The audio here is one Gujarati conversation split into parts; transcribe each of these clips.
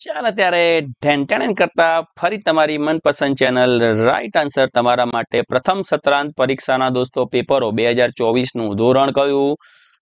ચાલો ત્યારે ઢેંટાણ કરતા ફરી તમારી મનપસંદ ચેનલ રાઈટ આન્સર તમારા માટે પ્રથમ સત્રાંત પરીક્ષાના દોસ્તો પેપરો બે હજાર ચોવીસનું ધોરણ કયું?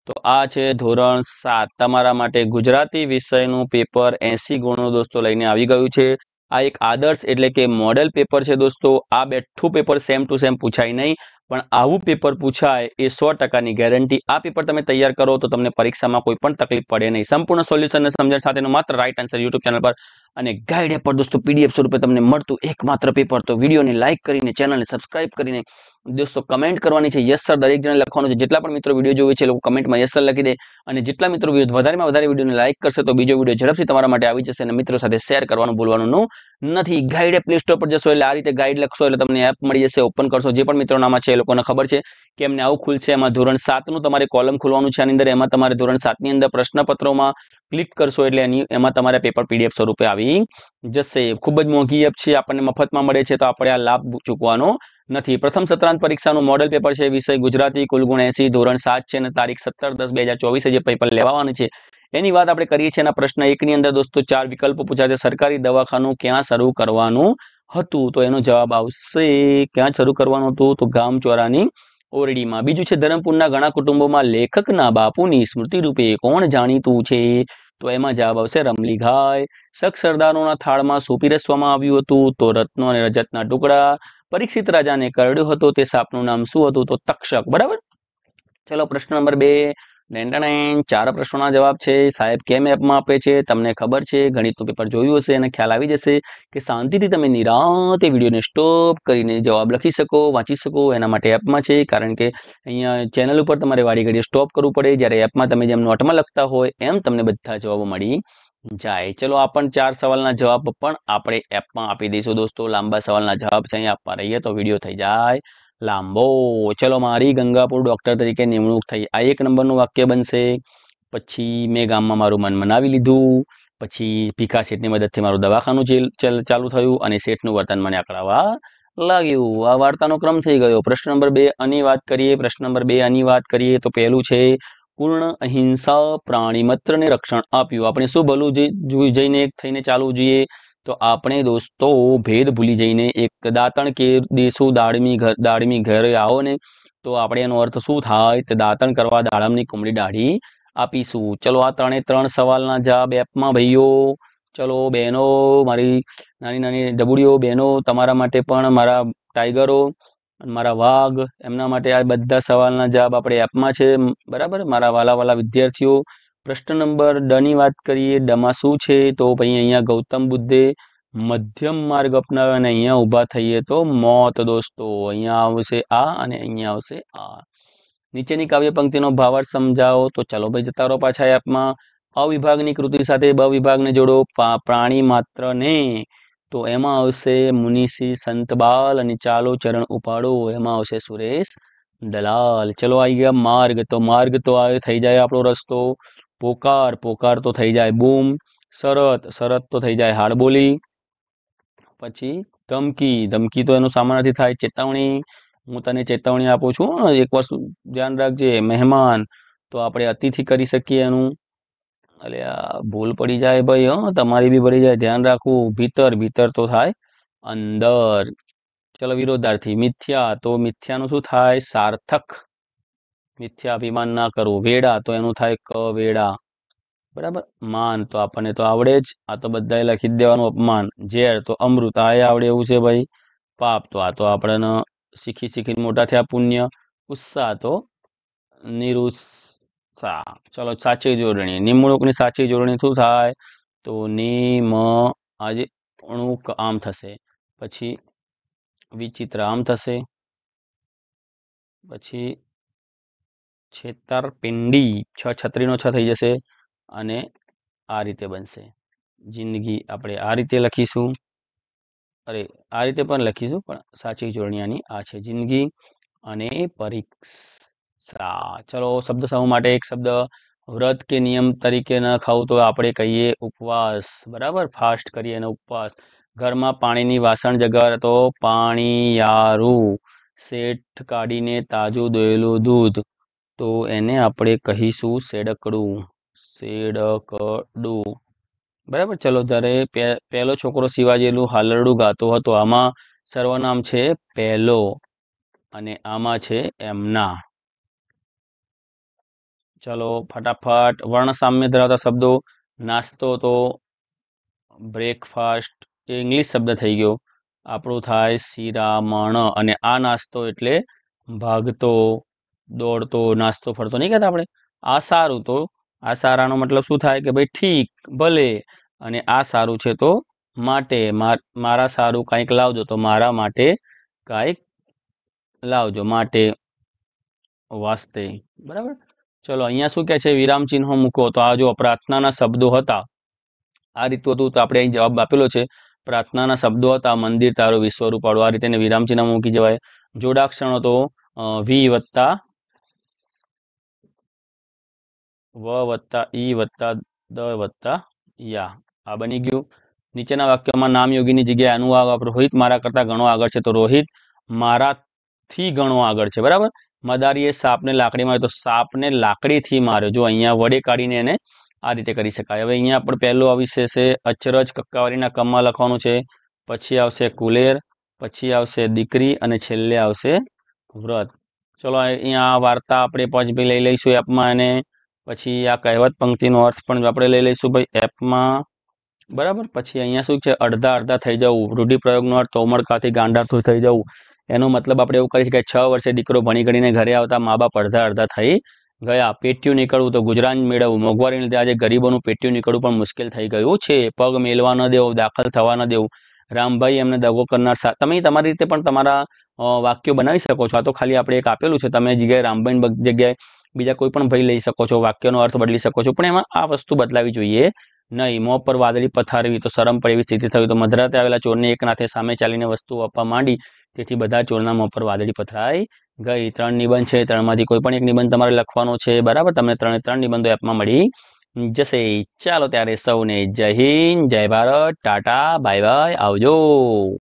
તો આ છે ધોરણ સાત. તમારા માટે ગુજરાતી વિષયનું પેપર એસી ગુણો દોસ્તો લઈને આવી ગયું છે. આ એક આદર્શ એટલે કે મોડેલ પેપર છે દોસ્તો. આ બેઠું પેપર સેમ ટુ સેમ પૂછાય નહીં. પણ આવું પેપર પૂછાય એ સો ટકાની ગેરંટી આ પેપર તમે તૈયાર કરો તો તમને પરીક્ષામાં કોઈ પણ તકલીફ પડે નહીં. સંપૂર્ણ સોલ્યુશનને સમજણ સાથેનો માત્ર રાઈટ આન્સર યુટ્યુબ ચેનલ પર અને ગાઈડ એપ પર દોસ્તો પીડીએફ સ્વરૂપે તમને મળતું એકમાત્ર પેપર તો વિડીયોને લાઇક કરીને ચેનલને સબસ્ક્રાઇબ કરીને દોસ્તો કમેન્ટ કરવાની છે યસ સર દરેક જણે લખવાનું છે. જેટલા પણ મિત્રો વીડિયો જોવે છે લોકો કમેન્ટમાં યસ સર લખી દે. અને જેટલા મિત્રો વધારેમાં વધારે વિડીયોને લાઇક કરશે, તો બીજો વીડિયો ઝડપથી તમારા માટે આવી જશે અને મિત્રો સાથે શેર કરવાનું ભૂલવાનું નથી. ગાઈડ પ્લે સ્ટોર પર જશો એટલે આ રીતે ગાઈડ લખશો એટલે તમને એપ મળી જશે ઓપન કરશો. જે પણ મિત્રો નામાં છે, એ લોકોને ખબર છે કે એમને આવું ખુલશે. એમાં ધોરણ સાતનું તમારે કોલમ ખોલવાનું છે આની અંદર. એમાં તમારે ધોરણ સાતની અંદર પ્રશ્નપત્રોમાં ક્લિક કરશો એટલે એની એમાં તમારે પેપર પીડીએફ સ્વરૂપે આવી જશે. ખૂબ જ મોંઘી એપ છે. આપણને મફતમાં મળે છે, તો આપણે આ લાભ ચૂકવાનો નથી. પ્રથમ સત્રાંત પરીક્ષાનું મોડેલ પેપર છે વિષય ગુજરાતી, કુલગુણ એસી, ધોરણ સાત છે અને તારીખ સત્તર દસ બે જે પેપર લેવાનું છે. એની વાત આપણે કરીએ છીએ પ્રશ્ન એકની અંદર દોસ્તો ચાર વિકલ્પો પૂછાશે સરકારી દવાખાનું ક્યાં શરૂ કરવાનું હતું? તો એનો જવાબ આવશે ક્યાં શરૂ કરવાનું હતું? તો ગામ ચોરાની ઓરડીમાં. બીજું છે ધરમપુરના ઘણા કુટુંબોમાં લેખકના બાપુની સ્મૃતિ રૂપે કોણ જાણીતું છે? તો એમાં જવાબ આવશે રમલી ઘાય. શક સરદારોના થાળમાં સોપી રસવામાં આવ્યું હતું. તો રત્નો અને રજતના ટુકડા. પરીક્ષિત રાજાને કરડ્યો હતો, તે સાપનું નામ શું હતું તો તક્ષક, બરાબર? ચલો પ્રશ્ન નંબર બે. ચાર પ્રશ્નોના જવાબ છે. સાહેબ કેમ એપમાં આપે છે? તમને ખબર છે, ગણિતનું પેપર જોયું હશે અને ખ્યાલ આવી જશે કે શાંતિથી તમે નિરાંતે વિડીયોને સ્ટોપ કરીને જવાબ લખી શકો, વાંચી શકો એના માટે એપમાં છે, કારણ કે અહીંયા ચેનલ ઉપર તમારે વાડી ઘડીએ સ્ટોપ કરવું પડે. જ્યારે એપમાં તમે જેમ નોટમાં લખતા હોય, એમ તમને બધા જવાબો મળી જાય. ચલો, આ પણ ચાર સવાલના જવાબ પણ આપણે એપમાં આપી દઈશું દોસ્તો. લાંબા સવાલના જવાબ છે અહીંયા આપવા રહીએ તો વીડિયો થઈ જાય. લાંબો. ચલો, મારી ગંગાપુર ડોક્ટર તરીકે નિમણૂક થઈ. આ એક નંબરનું વાક્ય બનશે. પછી મેં ગામમાં મારું મન મનાવી લીધું. પછી ભીખા શેઠની મદદથી મારું દવાખાનું ચાલુ થયું અને શેઠનું વર્તન મને આકડાવા લાગ્યું. આ વાર્તાનો ક્રમ થઈ ગયો. પ્રશ્ન નંબર બે, આની વાત કરીએ. પ્રશ્ન નંબર બે, આની વાત કરીએ તો પહેલું છે પૂર્ણ અહિંસા પ્રાણી માત્રને રક્ષણ આપ્યું. આપણે શું ભલું જઈને થઈને ચાલવું જોઈએ? તો આપણે દોસ્તો ભેદ ભૂલી જઈને એક દાંતણ કે દેશું દાળમી ઘર, દાડમી ઘરે આવો ને તો આપણે એનો અર્થ શું થાય? તો દાંતણ કરવા દાડમની કુમળી દાઢી આપીશું. ચલો આ ત્રણે ત્રણ સવાલના જવાબ એપમાં ભાઈઓ. ચલો બહેનો, મારી નાની નાની ડબુડીઓ બહેનો, તમારા માટે પણ મારા ટાઈગરો મારા વાઘ, એમના માટે આ બધા સવાલના જવાબ આપણે એપમાં છે. બરાબર? મારા વાલા વાલા વિદ્યાર્થીઓ, પ્રશ્ન નંબર ડની વાત કરીએ ડમાં શું છે? તો ભાઈ અહીંયા ગૌતમ બુદ્ધે મધ્યમ માર્ગ અપનાવ્યો અને અહીંયા ઊભા થઈએ તો મોત, દોસ્તો. અહીંયા આવશે આ અને અહીંયા આવશે આ. નીચેની કાવ્ય પંક્તિનો ભાવાર્થ સમજાવો. તો ચાલો ભાઈ, જતા રહો પાછા એપમાં અવિભાગની કૃતિ સાથે બ વિભાગને જોડો પ્રાણી માત્ર ને તો એમાં આવશે મુનિષી સંતબાલ અને ચાલો ચરણ ઉપાડો. એમાં આવશે સુરેશ, દલાલ. ચલો આવી ગયા માર્ગ. તો માર્ગ તો આવે થઈ જાય આપણો રસ્તો. પોકાર પોકાર તો થઈ જાય. બૂમ. શરત શરત તો થઈ જાય. હાડબોલી. પછી ધમકી. ધમકી તો એનો સામાન્યથી થાય. ચેતવણી. હું તને ચેતવણી આપું છું. એક વસ્તુ ધ્યાન રાખજે. મહેમાન. તો આપણે અતિથિ કરી શકીએ એનું. આ ભૂલ પડી જાય ભાઈ, હો. તમારી બી પડી જાય. ધ્યાન રાખવું. ભીતર ભીતર તો થાય. અંદર. ચલો વિરોધાર્થી, મિથ્યા. તો મિથ્યાનું શું થાય? સાર્થક. મિથ્યા અભિમાન ના કરવું વેડા, તો એનું થાય ક વેડા. બરાબર? માન તો આપણને તો આવડે જ. આ તો બધાએ લખી જ દેવાનું અપમાન. ઝેર તો અમૃત. આ આવડે એવું છે ભાઈ. પાપ તો આ તો આપણને શીખી શીખી મોટા થયા પુણ્ય. ઉત્સાહ તો નિરુત્સાહ ચલો સાચી જોડણી. નિમણૂકની સાચી જોડણી શું થાય? તો નિમ આજે અણુક આમ થશે. પછી વિચિત્ર આમ થશે. પછી છેતરપિંડી છ છત્રીનો છ થઈ જશે અને આ રીતે બનશે. જિંદગી આપણે આ રીતે લખીશું. અરે, આ રીતે પણ લખીશું, પણ સાચી આની આ છે. જિંદગી અને પરીક્ષા. ચલો શબ્દ સમૂહ માટે એક શબ્દ, વ્રત કે નિયમ તરીકે ન ખાવું તો આપણે કહીએ ઉપવાસ. બરાબર? ફાસ્ટ કરીએ અને ઉપવાસ. ઘરમાં પાણીની વાસણ જગર તો પાણીયારું. શેઠ કાઢીને તાજું દોયેલું દૂધ. તો એને આપણે કહીશું શેડકડું. શેડકડું. બરાબર? ચલો જ્યારે પહેલો છોકરો શિવાજીનું હાલરડું ગાતો હતો, આમાં સર્વનામ છે પહેલો અને આમાં છે એમના. ચલો, ફટાફટ વર્ણ સામ્ય ધરાવતા શબ્દો. નાસ્તો તો બ્રેકફાસ્ટ એ ઇંગ્લિશ શબ્દ થઈ ગયો. આપણું થાય શિરામણ અને આ નાસ્તો એટલે ભાગતો, દોડતો, નાસ્તો, ફરતો. નહીં કહેતા આપણે? આ સારું તો, આ સારાનો મતલબ શું થાય કે ભાઈ ઠીક, ભલે અને આ સારું છે તો માટે માર- સારું કંઈક લાવજો તો મારા માટે કાંઈક લાવજો, માટે વાસ્તે. બરાબર? ચલો, અહીંયા શું કહે છે? વિરામ ચિહ્નો મૂકો. તો આ જો પ્રાર્થનાના શબ્દો હતા, આ રીતું હતું તો આપણે અહીં જવાબ આપેલો છે. પ્રાર્થનાના શબ્દો હતા, મંદિર તારો વિશ્વરૂપ આ રીતે વિરામ ચિહ્ન મૂકી જવાય. જોડાક્ષરો તો વી વત્તા, વ વત્તા, ઈ વત્તા, દ વત્તા, યા. આ બની ગયું. નીચેના વાક્યોમાં, નામ યોગીની જગ્યાએ અનુવાદ રોહિત મારા કરતા ઘણો આગળ છે. તો રોહિત મારાથી ઘણો આગળ છે. બરાબર? મદારીએ સાપને લાકડી માર્યો તો સાપને લાકડીથી માર્યો. જો અહીંયા વડે કાઢીને એને આ રીતે કરી શકાય. હવે અહીંયા પણ પહેલું આવશે છે અચરજ કક્કાવારીના કમમાં લખવાનું છે. પછી આવશે કુલેર, પછી આવશે દીકરી અને છેલ્લે આવશે વ્રત. ચલો અહીંયા આ વાર્તા આપણે પછી લઈ લઈશું એપમાં અને પછી આ કહેવત પંક્તિનો અર્થ પણ આપણે લઈ લઈશું ભાઈ એપમાં. બરાબર? પછી અહીંયા શું છે? અડધા અડધા થઈ જવું. રૂઢિપ્રયોગનો અર્થ તોમડકાથી ગાંડાથું થઈ જવું. એનો મતલબ આપણે એવું કરી શકીએ છ વર્ષે દીકરો ભણી ગણીને ઘરે આવતા મા બાપ અડધા અડધા થઈ ગયા. પેટ્યું નીકળવું તો ગુજરાન મેળવવું. મોંઘવારીને લીધે આજે ગરીબોનું પેટ્યું નીકળવું પણ મુશ્કેલ થઈ ગયું છે. પગ મેલવા ન દેવું, દાખલ થવા ન દેવું. રામભાઈ એમને દગો કરનાર તમે તમારી રીતે પણ તમારા વાક્યો બનાવી શકો છો. આ તો ખાલી આપણે એક આપેલું છે. તમે જગ્યાએ રામભાઈ જગ્યાએ બીજા કોઈ પણ ભાઈ લઈ શકો છો, વાક્યનો અર્થ બદલી શકો છો. પણ એમાં આ વસ્તુ બદલાવી જોઈએ નહીં. મોં પર વાદળી પથારવી તો શરમ પડે એવી સ્થિતિ થઈ તો મધરાતે આવેલા ચોરને એક નાથે સામે ચાલીને વસ્તુ આપવા માંડી. તેથી બધા ચોરના મોં પર વાદળી પથરાઈ ગઈ. ત્રણ નિબંધ છે. ત્રણમાંથી કોઈ પણ એક નિબંધ તમારે લખવાનો છે. બરાબર? તમને ત્રણે ત્રણ નિબંધો એપમાં મળી જશે. ચાલો ત્યારે સૌને જય હિન્દ, જય ભારત, ટાટા, બાય બાય, આવજો.